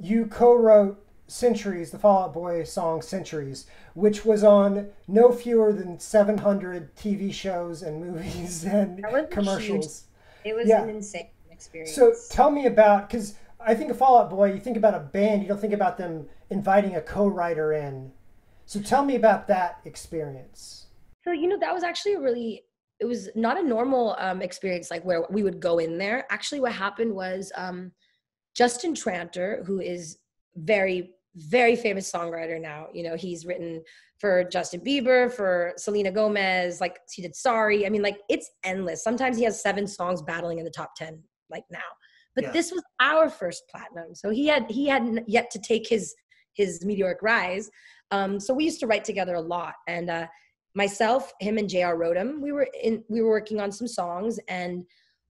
you co-wrote Centuries, the Fall Out Boy song Centuries, which was on no fewer than 700 TV shows and movies and commercials. Huge, it was yeah. an insane experience. So tell me about, because I think of Fall Out Boy, you think about a band, you don't think about them inviting a co-writer in. So tell me about that experience. So, you know, that was actually a really it was not a normal um, experience like where we would go in there actually what happened was um, justin tranter who is very very famous songwriter now you know he's written for justin bieber for selena gomez like he did sorry. I mean like it's endless. Sometimes he has seven songs battling in the top 10 like now. But yeah. this was our first platinum. So he had he hadn't yet to take his his meteoric rise. Um, so we used to write together a lot. And uh, myself, him, and J.R. Rotem, we were in we were working on some songs, and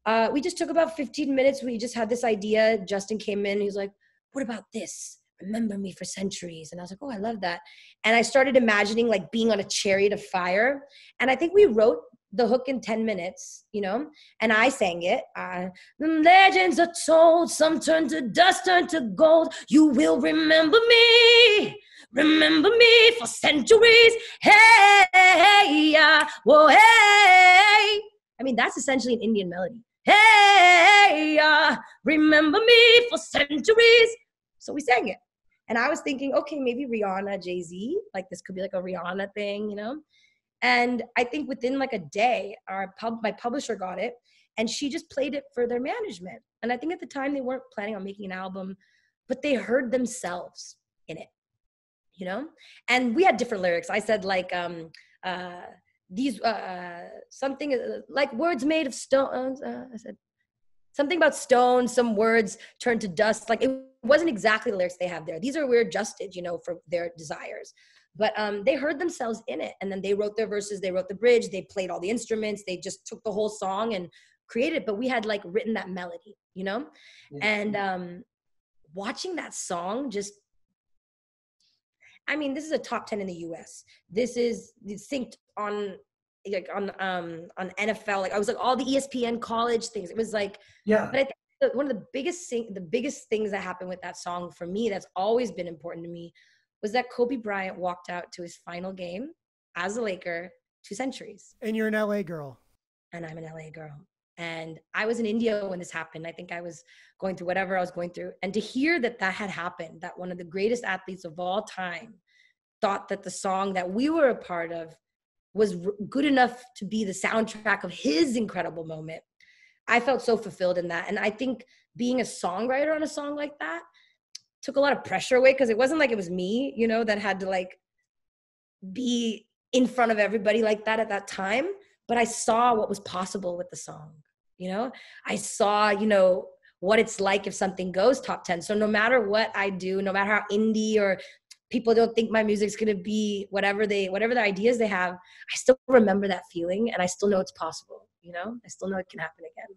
uh, we just took about 15 minutes. We just had this idea. Justin came in. He's like, "What about this? Remember me for centuries." And I was like, "Oh, I love that." And I started imagining like being on a chariot of fire. And I think we wrote the hook in 10 minutes, you know, and I sang it. Legends are told, some turn to dust, turn to gold. You will remember me remember me for centuries. Hey, yeah, whoa, hey. I mean, that's essentially an Indian melody. Hey, yeah, remember me for centuries. So we sang it. And I was thinking, okay, maybe Rihanna, Jay Z, like this could be like a Rihanna thing, you know? And I think within like a day, our pub, my publisher got it and she just played it for their management. And I think at the time they weren't planning on making an album, but they heard themselves in it you know and we had different lyrics i said like um uh these uh, uh something uh, like words made of stones. uh, i said something about stones. some words turned to dust like it wasn't exactly the lyrics they have there these are weird adjusted you know for their desires but um, they heard themselves in it and then they wrote their verses they wrote the bridge they played all the instruments they just took the whole song and created it but we had like written that melody you know yeah. and um watching that song just I mean, this is a top 10 in the US. This is synced on like on um on NFL. Like I was like all the ESPN college things. It was like yeah. But I think one of the biggest thing, the biggest things that happened with that song for me that's always been important to me was that Kobe Bryant walked out to his final game as a Laker to centuries. And you're an LA girl. And I'm an LA girl. And I was in India when this happened. I think I was going through whatever I was going through. And to hear that that had happened, that one of the greatest athletes of all time thought that the song that we were a part of was good enough to be the soundtrack of his incredible moment. I felt so fulfilled in that. And I think being a songwriter on a song like that took a lot of pressure away because it wasn't like it was me, you know, that had to like be in front of everybody like that at that time. But I saw what was possible with the song you know? I saw you know what it's like if something goes top 10 so no matter what i do no matter how indie or people don't think my music's going to be whatever they whatever the ideas they have i still remember that feeling and i still know it's possible you know? I still know it can happen again